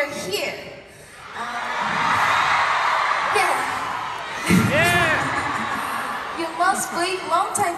are here. Um, yeah. You must wait long time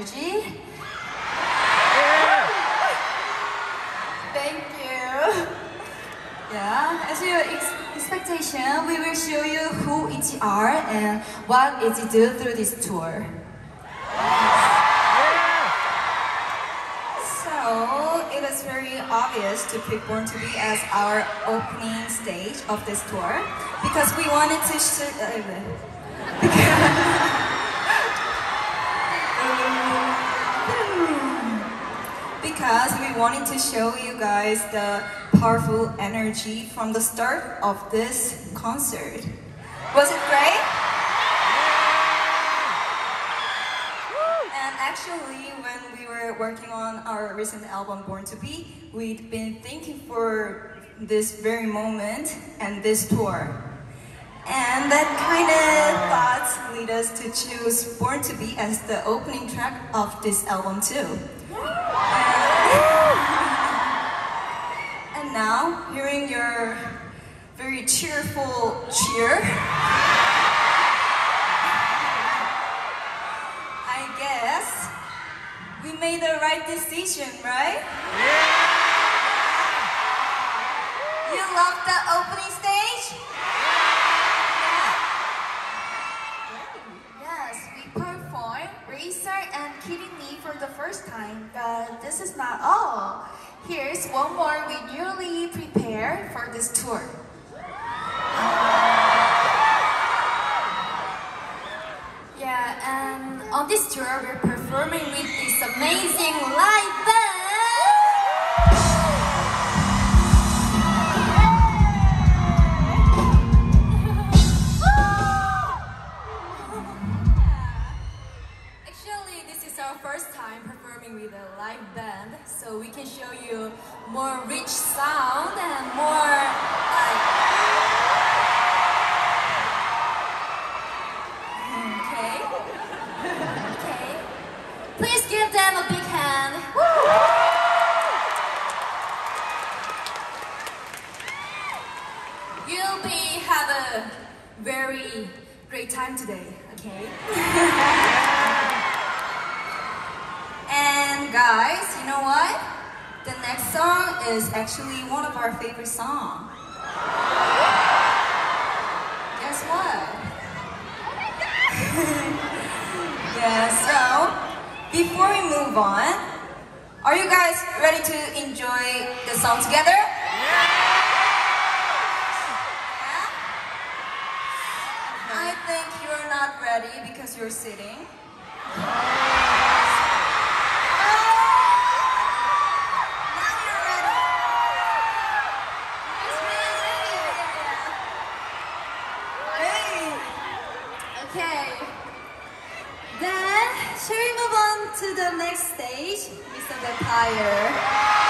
energy. Thank you. Yeah, as your ex- expectation, we will show you who Itzy are and what Itzy do through this tour. So it was very obvious to pick Born to Be as our opening stage of this tour because we wanted to. Sh- uh, uh, because we wanted to show you guys the powerful energy from the start of this concert. Was it great? And actually, when we were working on our recent album Born to Be, we'd been thinking for this very moment and this tour. And that kind of thoughts lead us to choose Born to Be as the opening track of this album too. And now, hearing your very cheerful cheer, I guess we made the right decision, right? You love the opening stage? the first time, but this is not all. Here's one more we newly prepared for this tour. Yeah, and on this tour, we're performing with this amazing live band. So we can show you more rich sound and more. Okay. Okay. Please give them a big hand. You'll be have a very great time today, okay? And guys, you know what? The next song is actually one of our favorite songs. Guess what? yeah, so before we move on, are you guys ready to enjoy the song together? Yeah? I think you're not ready because you're sitting. To the next stage, Mr. Vampire?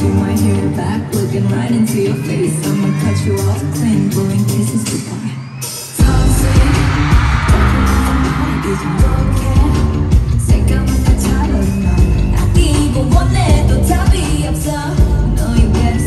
see my hair back Looking right into your face. I'ma cut you off clean Blowing kisses goodbye Toxic 이제 모르게 생각만 다 잡아놓아 나 이거 원해도 답이 없어 너의 괴를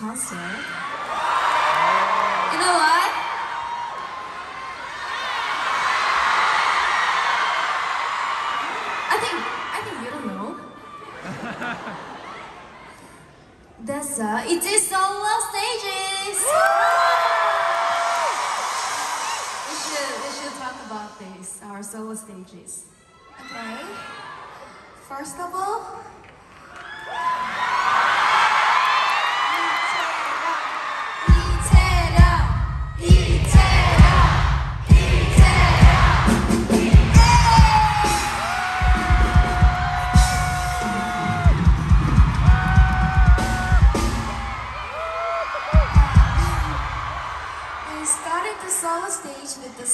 concert. You know what? I think I think you don't know. That's uh, it is solo stages. We should we should talk about this, our solo stages. Okay. First of all,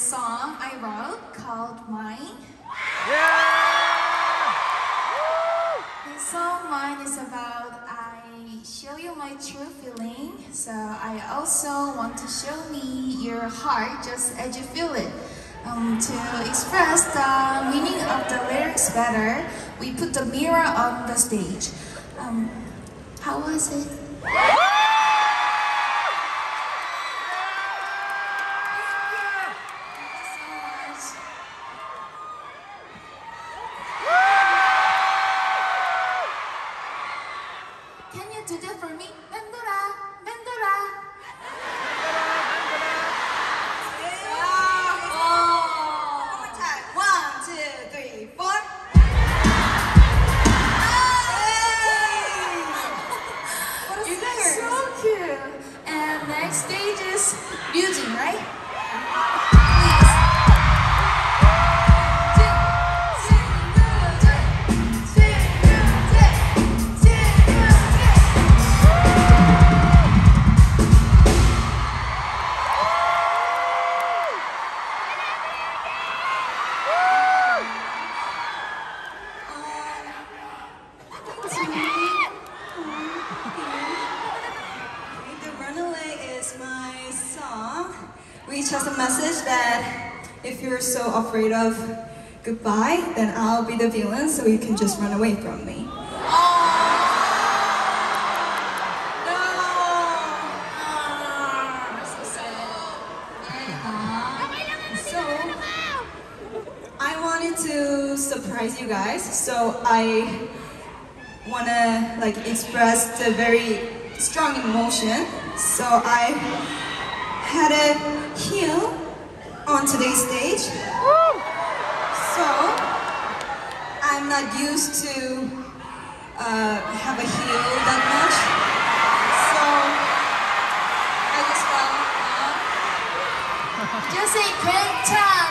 song I wrote called Mine. Yeah! The song Mine is about I show you my true feeling, so I also want to show me your heart just as you feel it. Um, to express the meaning of the lyrics better, we put the mirror on the stage. Um, how was it? Then I'll be the villain, so you can just run away from me. So, I wanted to surprise you guys, so I wanna like express the very strong emotion. So I had a heel on today's stage. So I'm not used to uh, have a heel that much. So I just felt uh, Just say 괜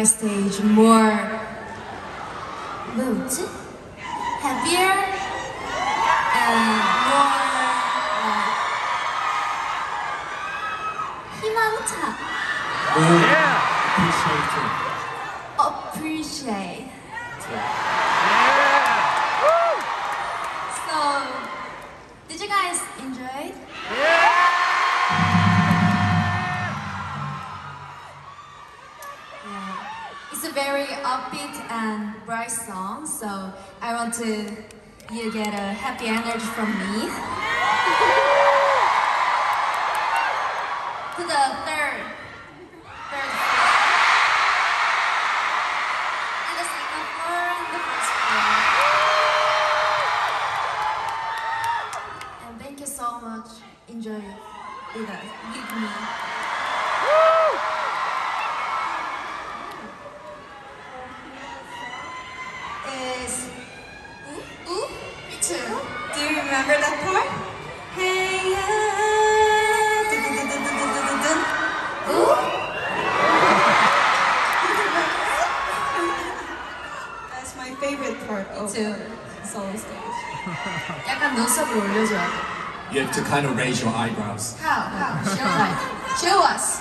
my stage more to the third. Third floor. And thank you so much. Enjoy. Give me. You have to kind of raise your eyebrows. How? How? Show us. Show us.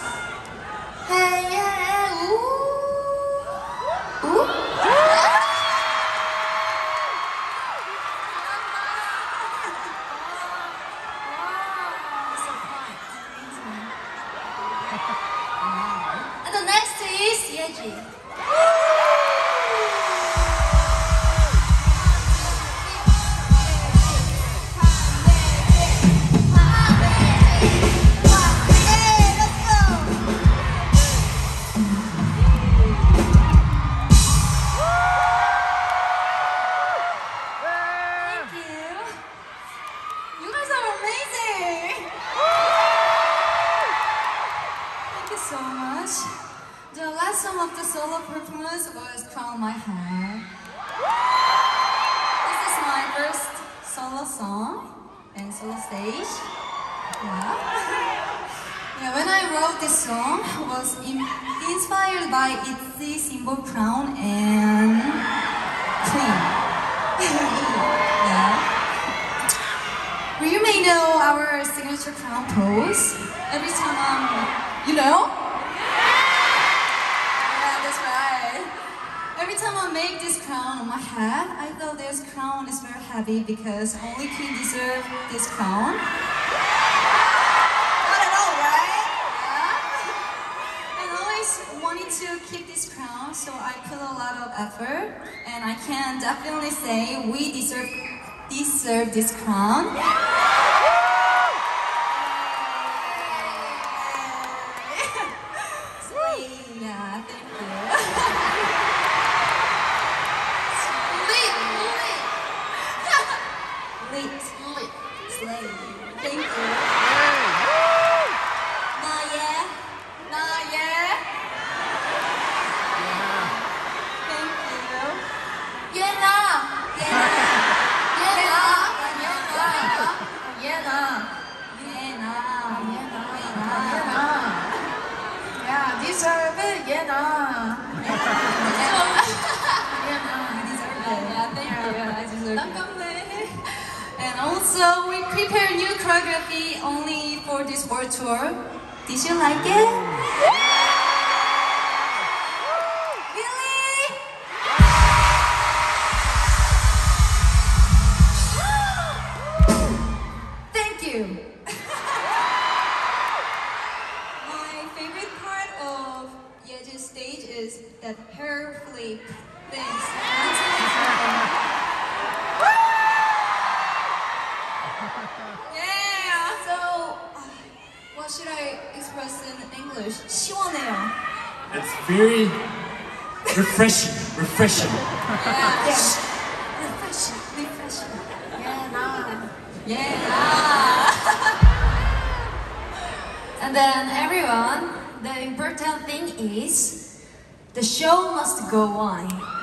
go on.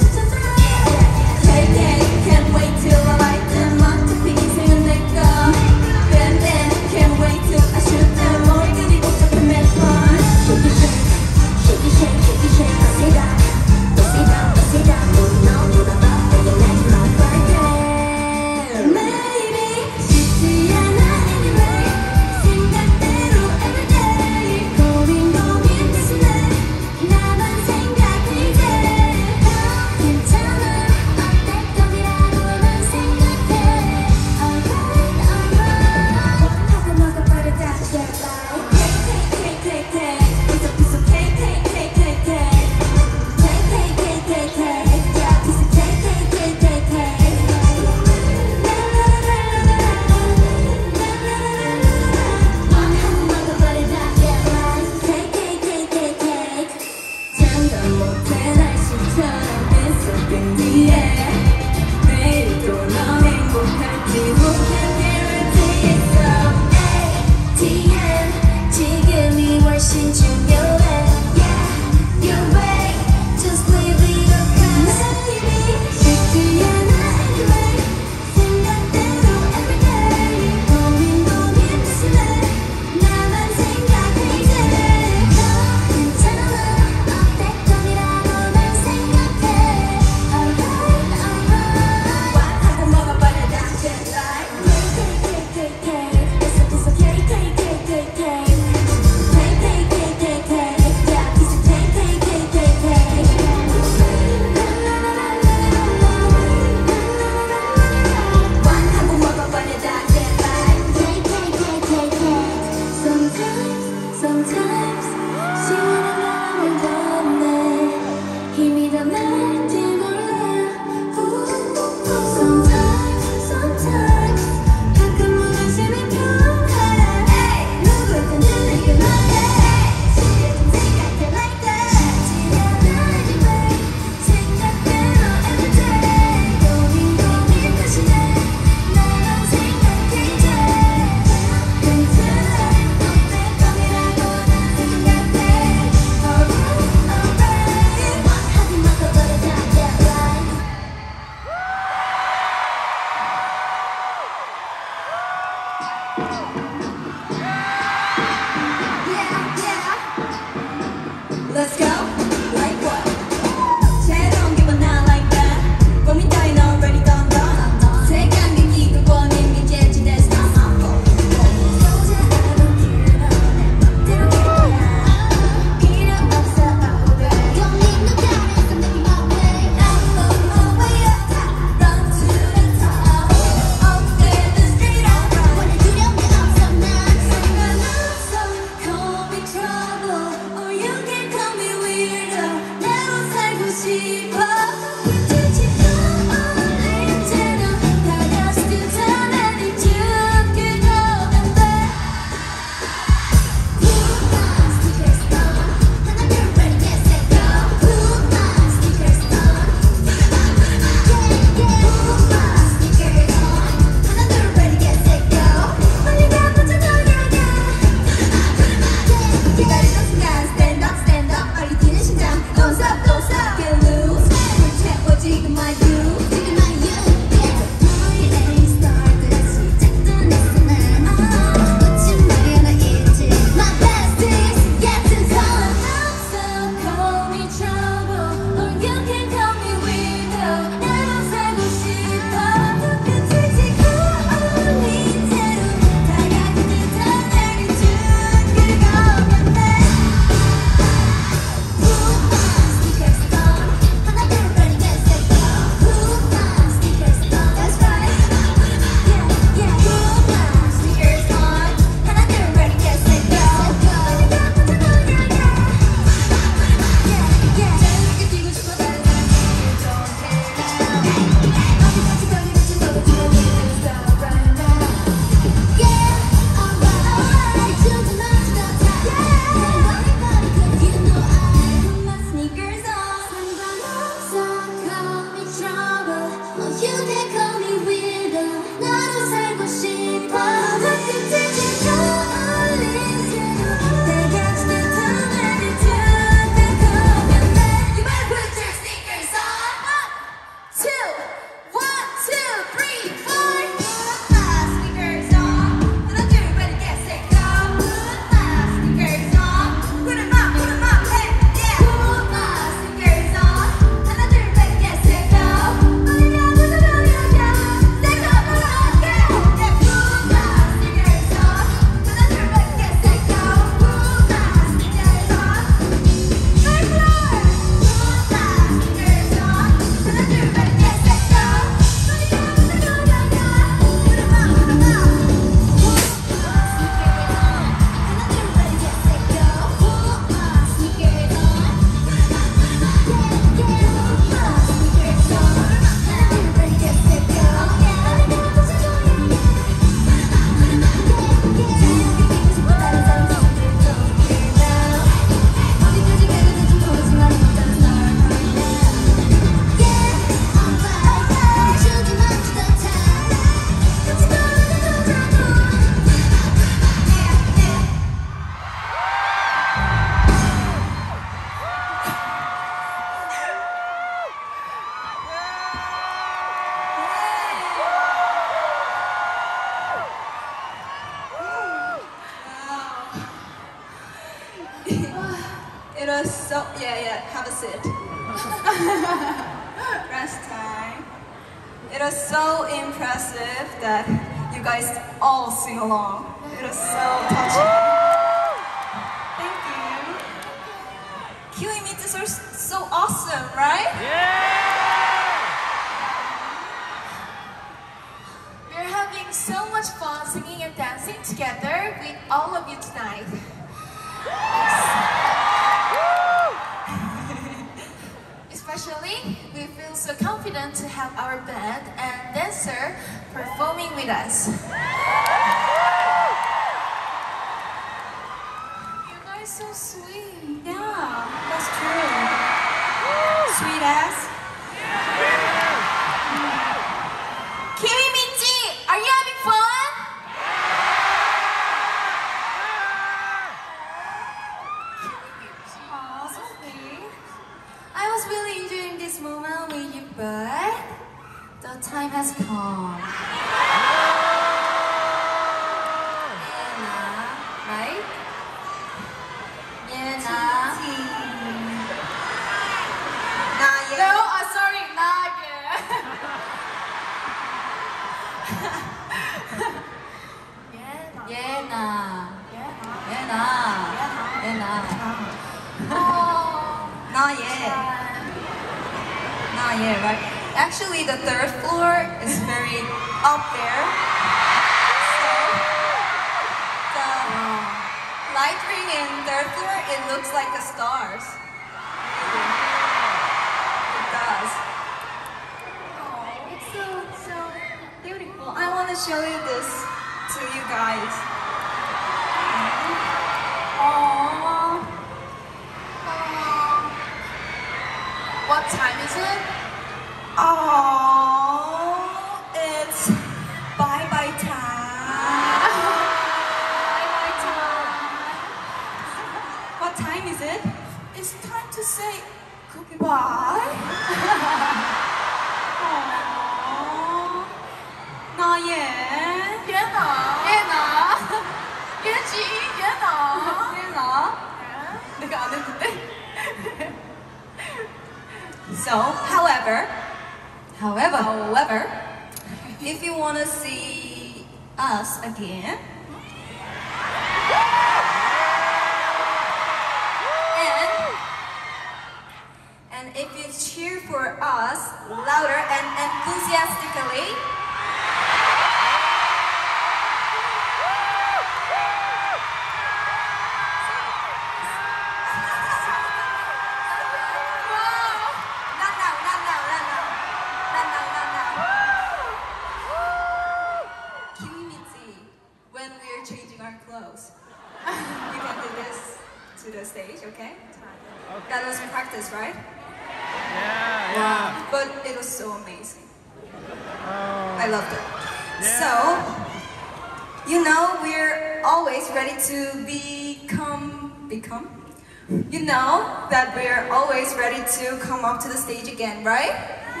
You know, we're always ready to become, become? You know that we're always ready to come up to the stage again, right? Yeah.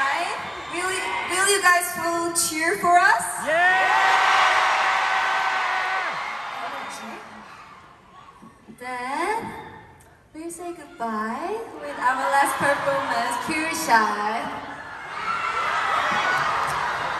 Right? Will you, will you guys will cheer for us? Yeah! Then, we say goodbye with our last performance, Cure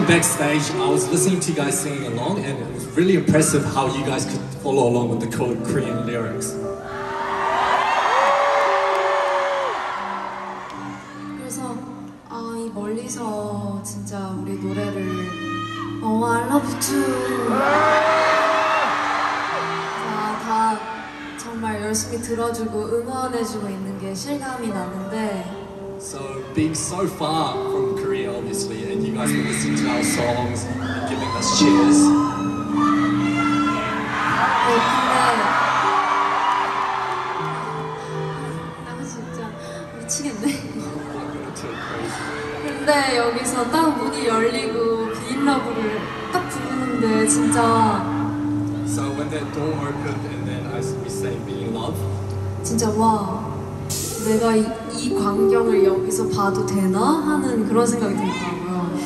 Yeah, back in backstage, I was listening to you guys singing along, and it was really impressive how you guys could follow along with the Ko- Korean lyrics. 그래서 아, 이 멀리서 진짜 우리 노래를 어, I love you too. 다, 다 정말 열심히 들어주고 응원해주고 있는 게 실감이 나는데 So, being so far from Guys were listening to our songs and giving us cheers. 어, 나 진짜 미치겠네. 근데 여기서 딱 문이 열리고 비인러브를 딱 부르는데 진짜 So when that door opened and then I, we sang Being Love, 진짜 와 내가 이, 이 광경을 여기서 봐도 되나 하는 그런 생각이 들더라고요.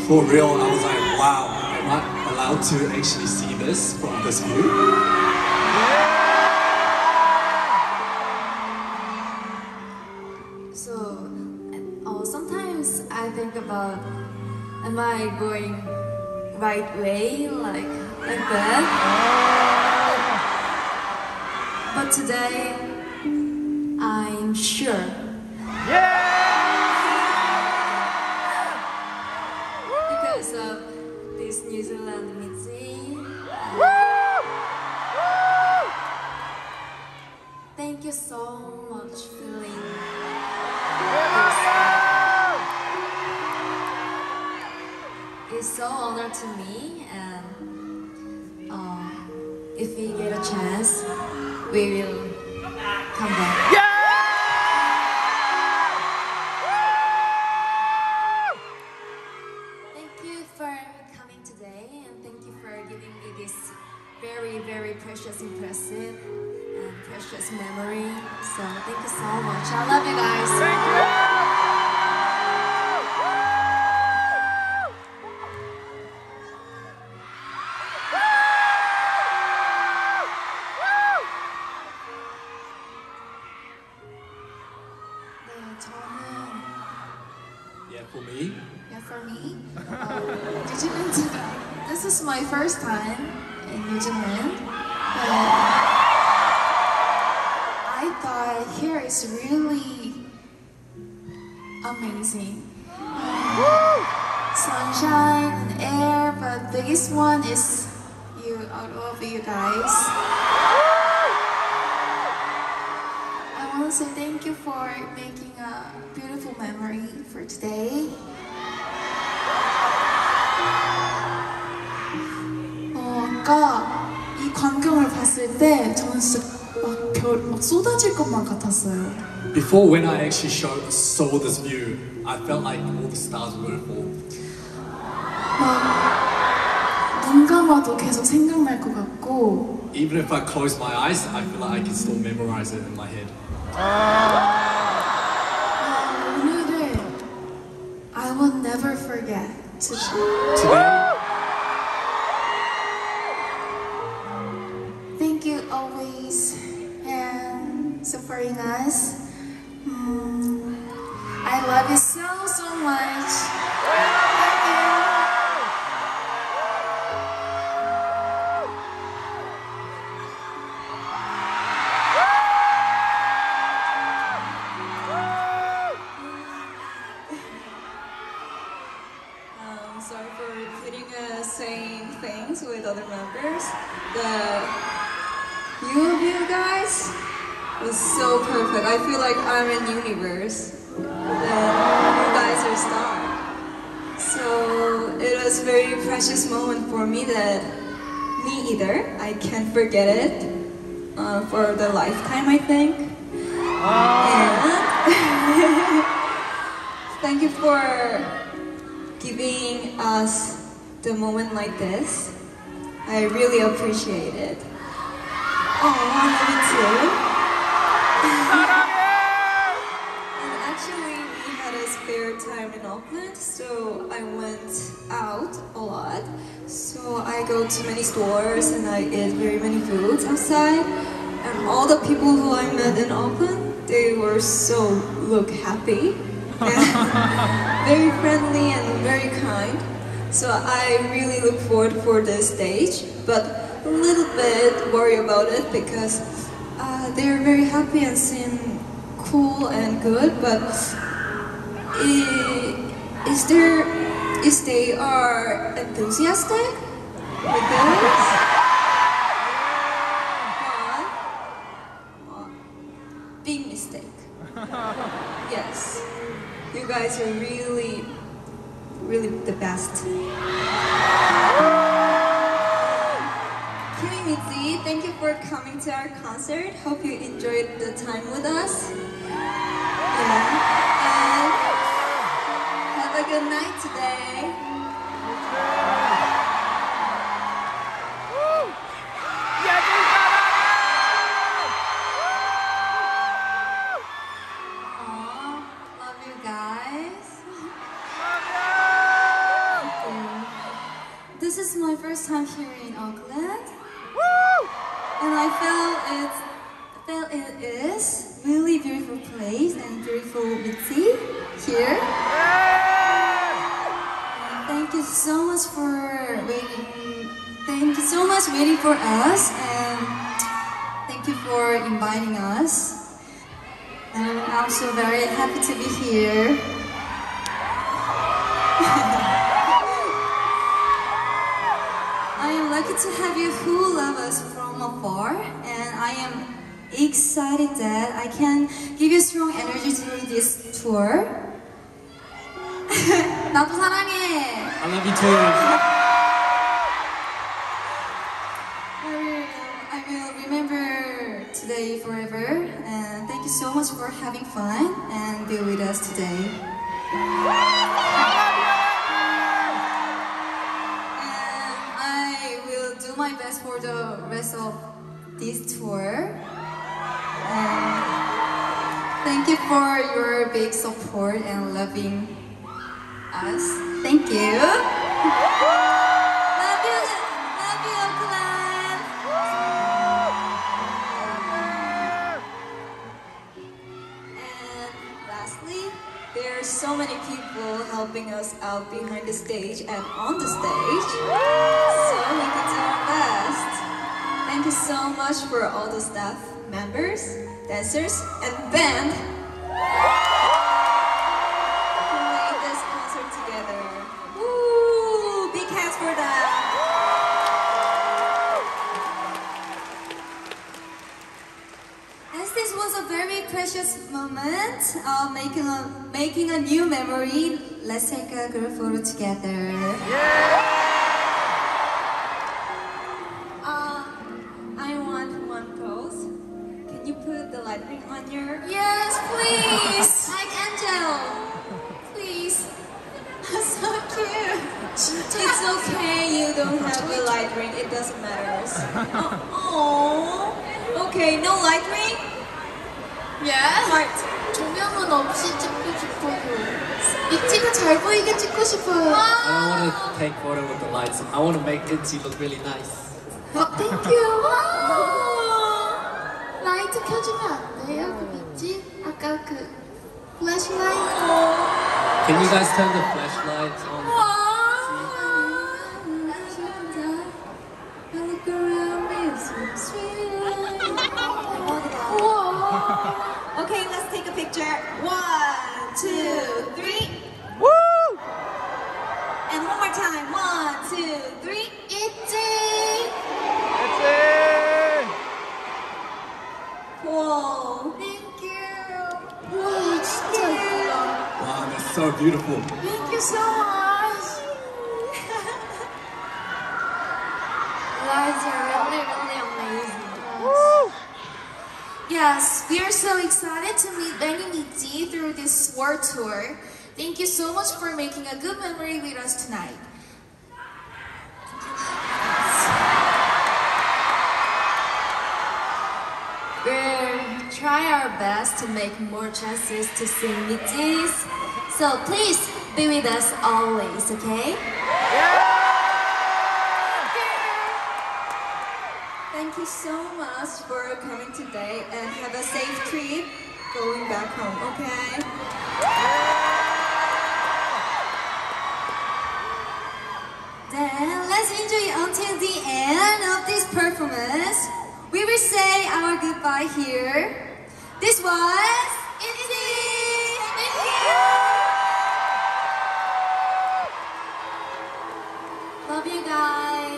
For real, I was like, wow, am I allowed to actually see this from this view? So uh, sometimes I think about am I going right way like like that? But today I'm sure. Because you so much, feeling. It's so honor to me, and uh, if we get a chance, we will come back. Thank my first time in New Zealand, but I thought here is really amazing. Sunshine and air, but biggest one is you, out of you guys. I want to say thank you for making a beautiful memory for today. 쏟아질 것만 같았어요. Before, when I actually show, saw this view, I felt like all the stars were gonna fall. 막눈 감아도 계속 생각날 것 같고 Even if I close my eyes, I feel like I can still memorize it in my head. 아, 오늘을 I will never forget. 진짜. Today, I feel like I'm in universe. That you guys are star. So it was very precious moment for me that me either. I can't forget it uh, for the lifetime, I think. And thank you for giving us the moment like this. I really appreciate it. Oh, I love you too. And actually, we had a spare time in Auckland, so I went out a lot. So I go to many stores and I eat very many foods outside. And all the people who I met in Auckland, they were so look happy, and very friendly and very kind. So I really look forward for this stage, but a little bit worry about it because uh, they're very happy and seem cool and good, but is there is they are enthusiastic with this? But, big mistake. yes, you guys are really, really the best. Kiwi thank you for coming to our concert. Hope you enjoyed the time with us. Yeah. And have a good night today. Love you guys. This is my first time here in Auckland. And I felt it's felt it is really beautiful place and beautiful MIDZY here. And thank you so much for waiting. Thank you so much waiting for us and thank you for inviting us. And I'm so very happy to be here. lucky to have you who love us from afar, and I am excited that I can give you strong energy through this tour. 나도 사랑해. I love you too. I will, I will remember today forever, and thank you so much for having fun and be with us today. Do my best for the rest of this tour. And thank you for your big support and loving us. Thank you. Love you, love you. And lastly, there are so many people helping us out behind the stage and on the stage. So we can best. Thank you so much for all the staff members, dancers, and band who made this concert together. Woo! Big hands for that. As this was a very precious moment, uh, making a making a new memory. Let's take a group photo together. Uh, It's okay, you don't have the light ring, it doesn't matter. Oh, okay, no light ring? Yes. Heart. 조명은 없이 찍고 싶어요. 미치가 잘 보이게 찍고 싶어요. I don't want to take photo with the lights. I want to make Itzy look really nice. 어, 땡큐. 라이트 켜주면 안 돼요? 그 미치? 아까 그 플래시라이트. Can you guys turn the flashlights on? two, three. Woo! And one more time. One, two, three. it's Itzy! Whoa, thank you. Whoa, it's so Wow, that's so beautiful. Thank you so much. you are really, really Yes, we are so excited to meet Benny MIDZY through this world tour. Thank you so much for making a good memory with us tonight. We'll try our best to make more chances to sing MIDZYs. So please be with us always, okay? Thank you so much for coming today and have a safe trip going back home, okay? Then let's enjoy until the end of this performance. We will say our goodbye here. This was ITZY! Thank you! Love you guys.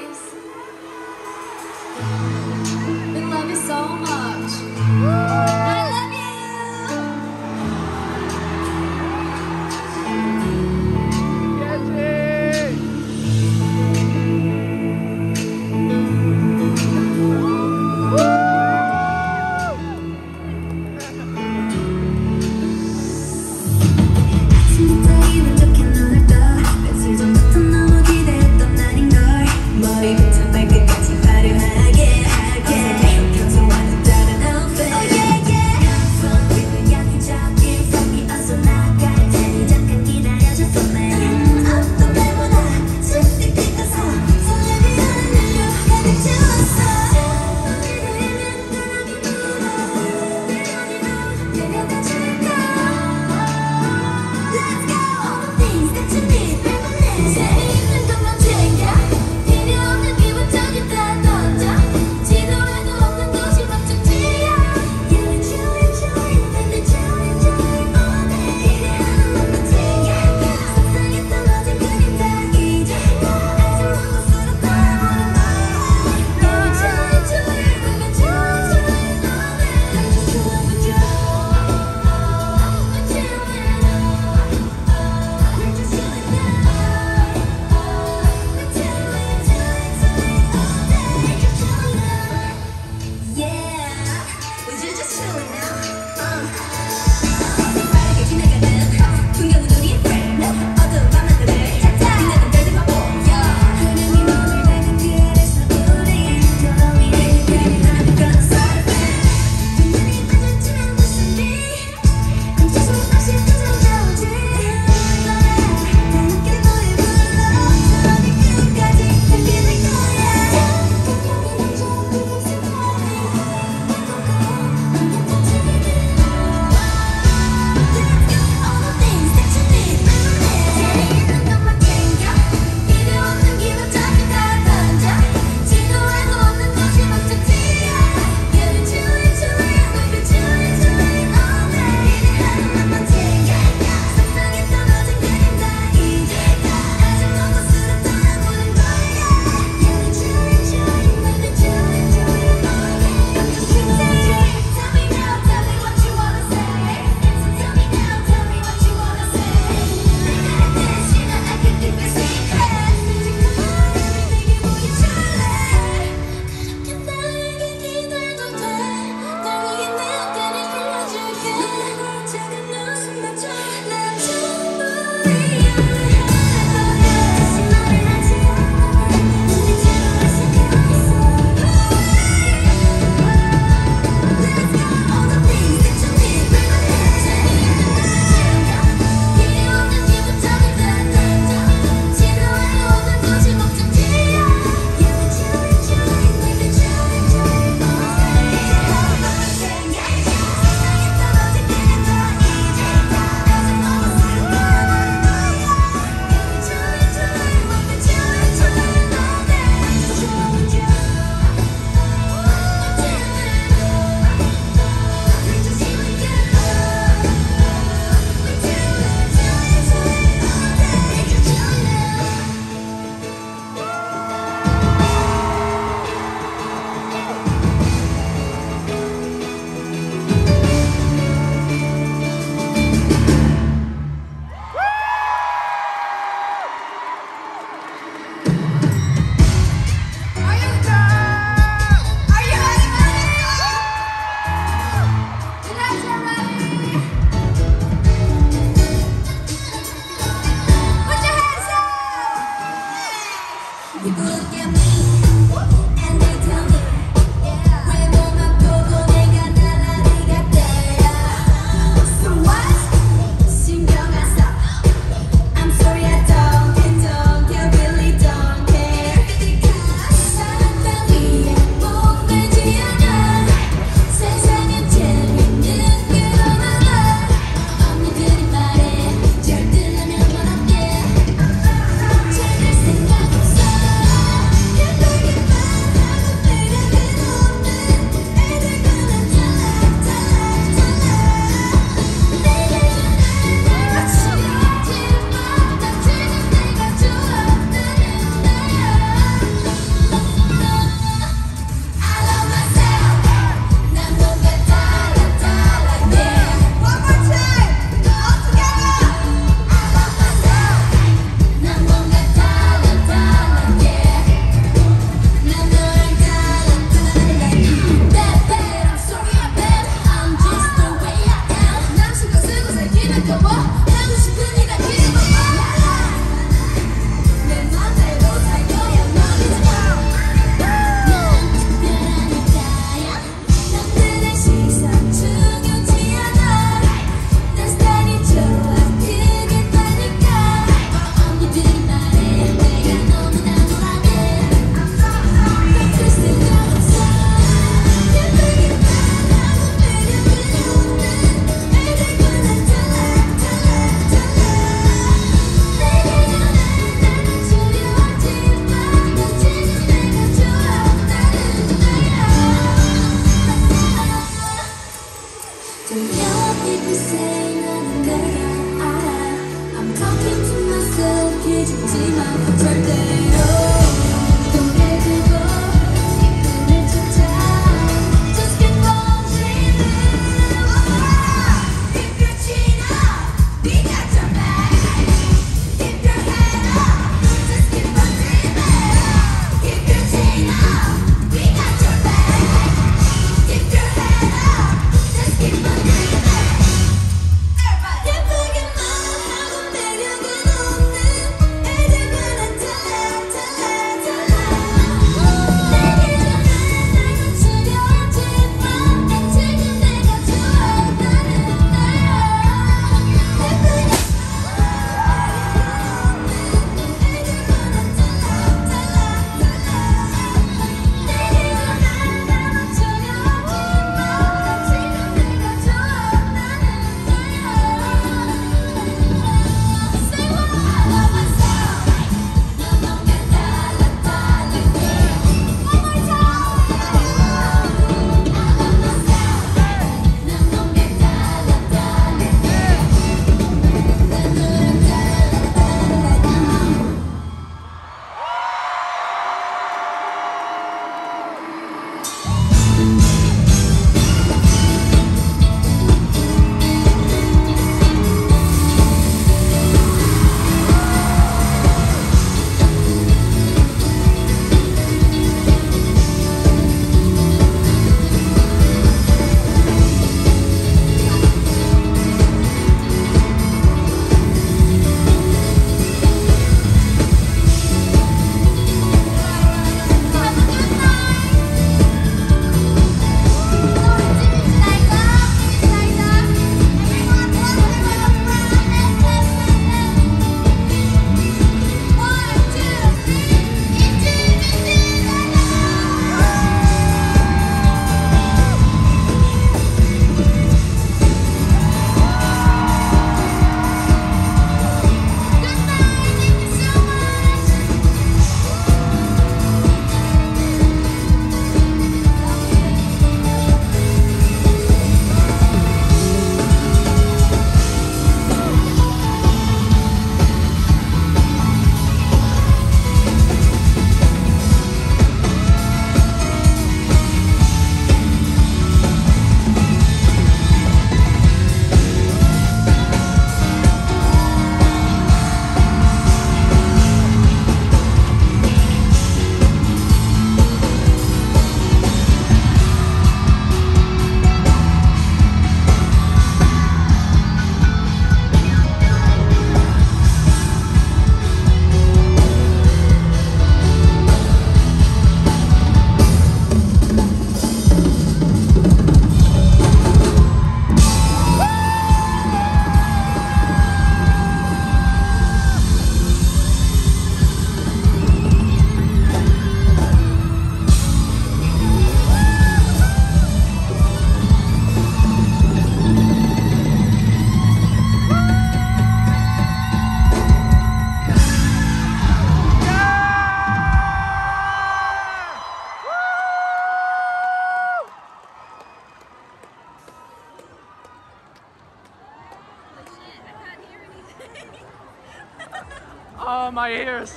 My ears.